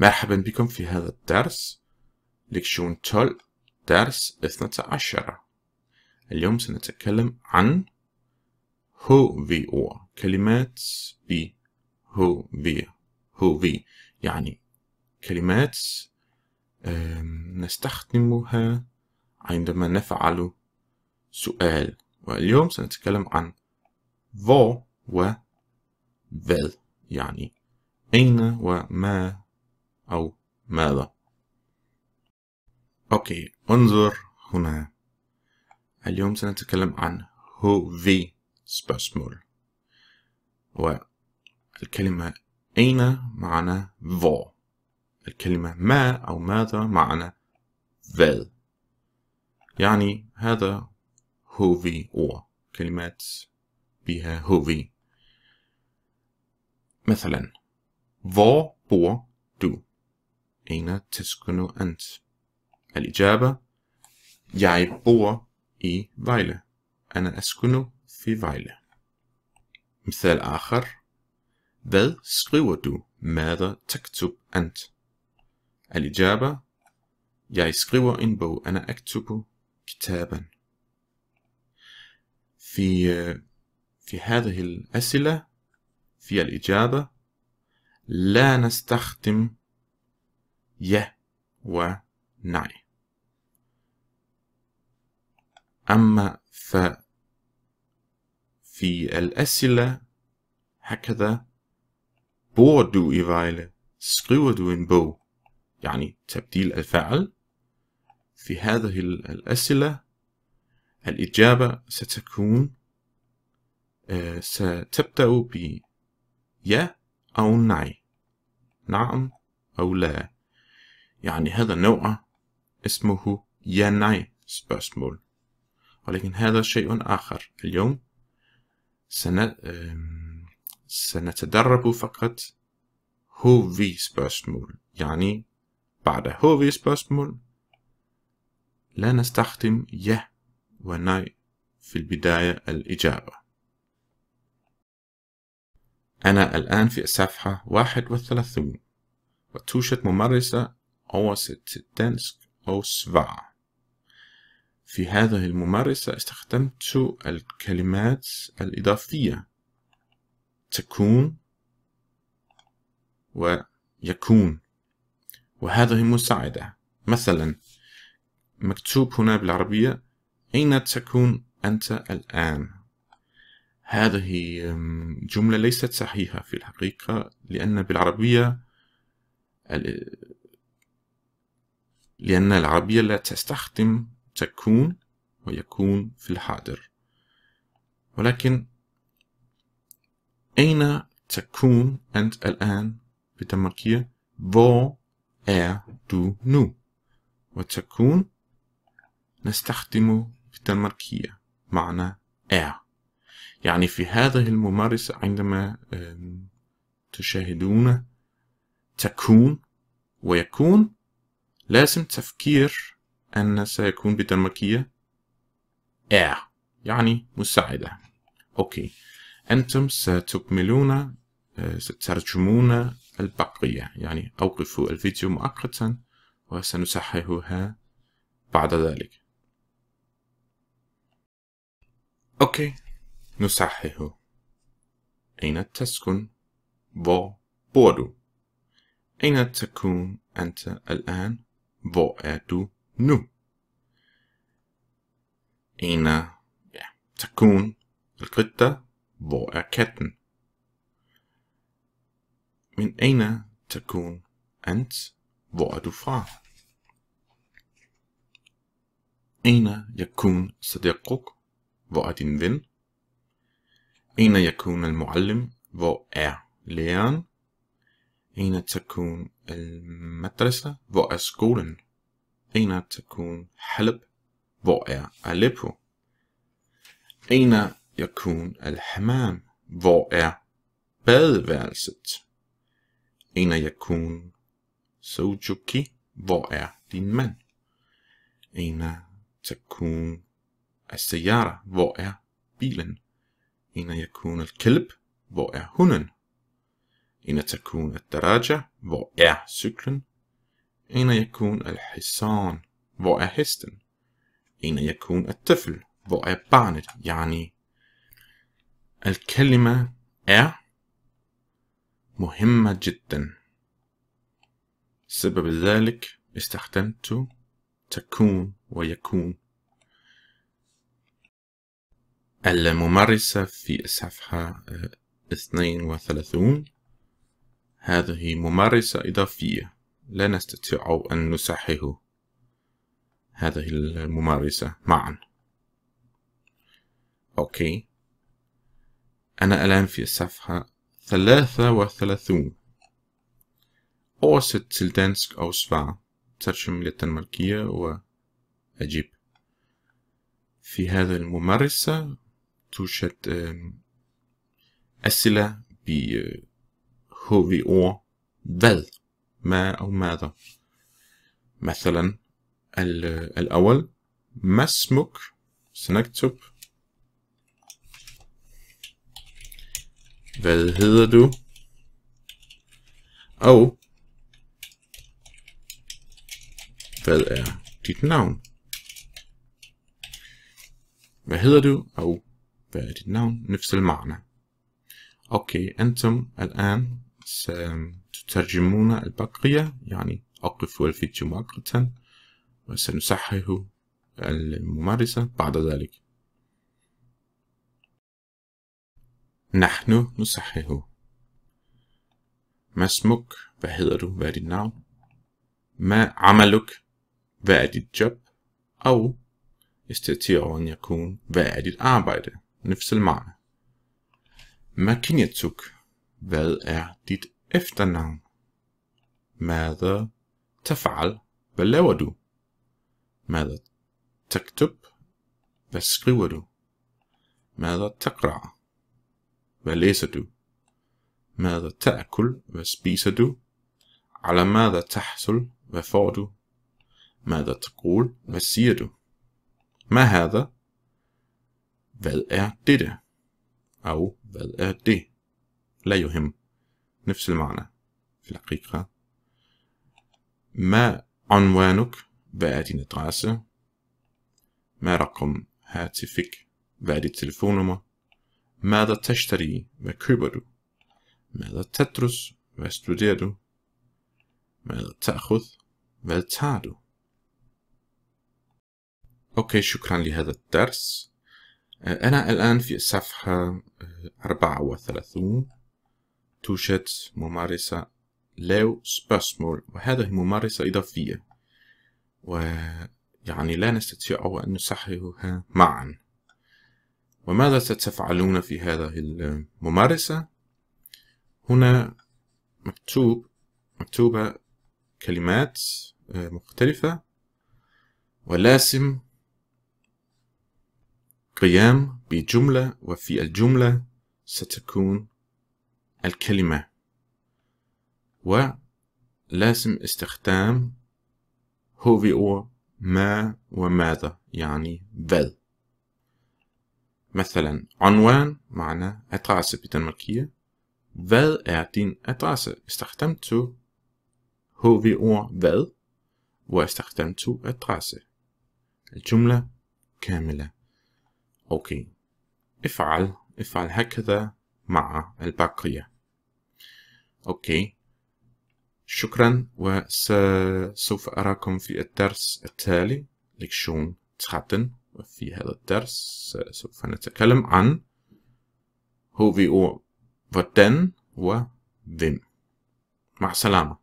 مرحبا بكم في هذا الدرس. لكشون 12 درس 12 اليوم سنتكلم عن هو في أو كلمات ب هو في هو في. يعني كلمات نستخدمها عندما نفعل سؤال. واليوم سنتكلم عن فو و vel يعني أين وما أو ماذا؟ أوكي انظر هنا. اليوم سنتكلم عن هو في spørgsmål والكلمة أين معنى hvor الكلمة ما أو ماذا معنى hvad يعني هذا هو في ord كلمات بها هو في مثلا bor du أين تسكن أنت. الإجابة Jeg bor i Vejle أنا أسكن في Vejle مثال آخر. Hvad skriver? ماذا تكتب أنت؟ الإجابة Jeg skriver en bog أنا أكتب كتابا. في في هذه الأسئلة في الإجابة لا نستخدم يه ونعي أما ف في الأسئلة هكذا bor du i Vejle du en bog يعني تبديل الفعل في هذه الأسئلة الإجابة ستكون ستبدأ ب يا أو نعي نعم أو لا. يعني هذا النوع اسمه نعي spørgsmål ولكن هذا شيء آخر. اليوم سنتدرب فقط هو في spørgsmål يعني بعد هو في spørgsmål لا نستخدم يه وناي في البداية الإجابة. أنا الآن في الصفحة 31 وتوجد ممارسة oversæt دانسك أو سفا في هذه الممارسة استخدمت الكلمات الإضافية. تكون ويكون. وهذه مساعدة. مثلا مكتوب هنا بالعربية أين تكون أنت الآن؟ هذه جملة ليست صحيحة في الحقيقة لأن بالعربية لأن العربية لا تستخدم تكون ويكون في الحاضر. ولكن أين تكون أنت الآن بالدنماركية Hvor er du nu. وتكون نستخدم بالدنماركية معنى er. يعني في هذه الممارسة عندما تشاهدون تكون ويكون لازم تفكير أن سيكون بالدنماركية er يعني مساعدة. Okay. أنتم ستكملون ستترجمون البقية يعني أوقفوا الفيديو مؤقتا وسنصححها بعد ذلك. Okay. نصحح أين تسكن Hvor du? أين تكون أنت الآن؟ Hvor er du nu? أين تكون القطة؟ Hvor er katten? من أين تكون أنت؟ Hvor er du fra? أين يكون صديقك؟ Hvor er din ven? أين يكون المعلم؟ Hvor er læreren? أين تكون المدرسة؟ Hvor er skolen? أين تكون حلب؟ Hvor er Aleppo? أين يكون الحمام؟ Hvor er badeværelset? أين يكون زوجك؟ Hvor er din mand? أين تكون السيارة؟ Hvor er bilen؟ أين يكون الكلب؟ Hvor er hunden? أين تكون الدراجة hvor er cyklen أين يكون الحصان hvor er hesten أين يكون الطفل hvor er barnet يعني الكلمة er مهمة جدا. سبب ذلك استخدمت تكون ويكون. الممارسة في الصفحة 32 هذه ممارسة إضافية. لا نستطيع أن نصحح هذه الممارسة معا. أوكي. أنا الآن في الصفحة ثلاثة وثلاثون. Oversæt til dansk og. ترجم للدنماركية وأجيب. في هذا الممارسة توجد أسئلة HVO hvad ما أو ماذا مثلا الأول ما اسمك سنكتب Hvad hedder du? Og hvad er dit navn? Hvad hedder du? Og hvad er dit navn؟ نفس المعنى. أوكي أنتم الآن ستترجمون البقية يعني أوقفوا الفيديو مؤقتا وسنصحح الممارسة بعد ذلك. نحن نصحح ما اسمك؟ hvad hedder du ما عملك؟ hvad er dit job أو يستطيع أن يكون hvad er نفس المعنى. ما كنيتك؟ Hvad er dit efternavn? Mother Tafal, hvad laver du? Mother Taktub, hvad skriver du? Mother Takra, hvad læser du? Mother Ta'kul, hvad spiser du? Ala Mother Tahsul, hvad får du? Mother Taqul, hvad siger du? Mahada, hvad er dette? Og hvad er det? لا يهم. نفس المعنى في الحقيقة. ما عنوانك؟ din adresse ما رقم هاتفك؟ dit telefonnummer ماذا تشتري du ماذا تدرس du ماذا تأخذ tager du أوكي شكرا لهذا الدرس. أنا الآن في الصفحة 34 توجد ممارسة لو سباسمول وهذه ممارسة إضافية. ويعني لا نستطيع أن نصححها معا. وماذا ستفعلون في هذه الممارسة؟ هنا مكتوب مكتوبة كلمات مختلفة. ولازم قيام بجملة وفي الجملة ستكون الكلمة. ولازم استخدام هو ما وماذا يعني hvad مثلا عنوان معنى adresse بالدنماركية hvad er din استخدمت HV-ord hvad واستخدمت adresse الجملة كاملة. Okay. افعل افعل هكذا مع البقية. Okay. شكرا وسوف أراكم في الدرس التالي. lektion 13 وفي هذا الدرس. سوف نتكلم عن hv-ordene و ذم مع السلامة.